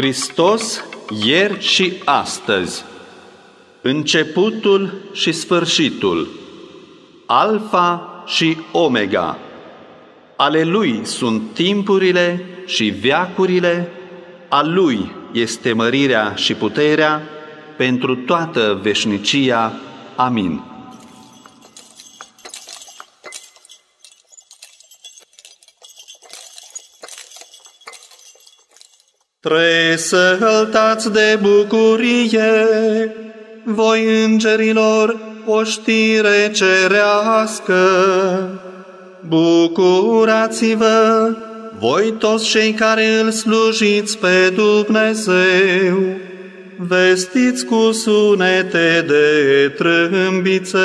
Hristos ieri și astăzi, începutul și sfârșitul, Alfa și Omega. Ale Lui sunt timpurile și veacurile, a Lui este mărirea și puterea pentru toată veșnicia. Amin. Tresăltați de bucurie, voi îngerilor, o știre cerească. Bucurați-vă, voi toți cei care îl slujiți pe Dumnezeu, vestiți cu sunete de trâmbițe,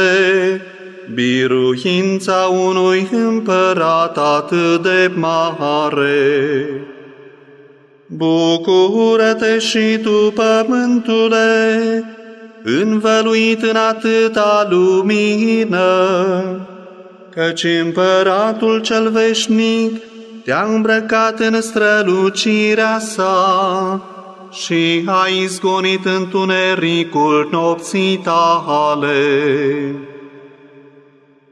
biruința unui împărat atât de mare. Bucură-te și tu, pământule, învăluit în atâta lumină, căci împăratul cel veșnic te-a îmbrăcat în strălucirea sa și a izgonit întunericul nopții tale.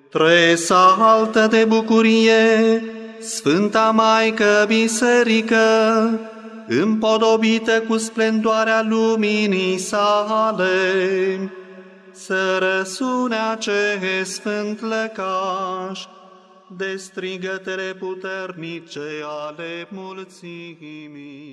Tresaltă de bucurie, Sfânta Maică Biserică, împodobită cu splendoarea luminii sale, să răsune acest sfânt lăcaș de strigătele puternice ale mulțimii.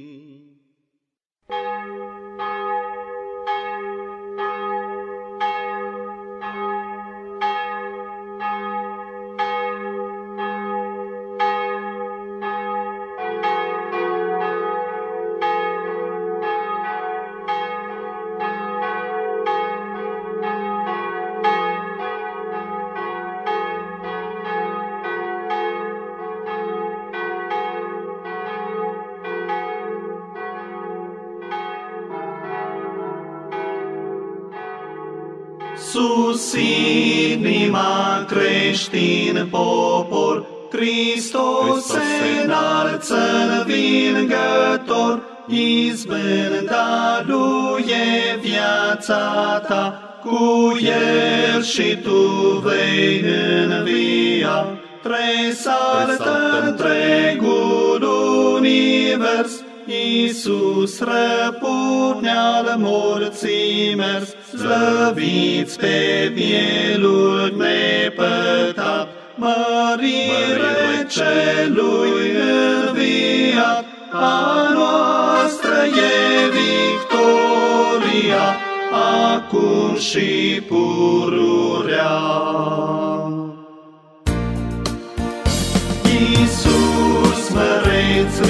Sus inima creștin popor, Hristos se înalță învingător, izbânda lui e viața ta, cu el și tu vei învia. Tresaltă întregul univers, Iisus răpune al morții mers, slăviți pe mielul nepătat, mărire celui înviat, a noastră e victoria, acum și pururea. Iisus măreți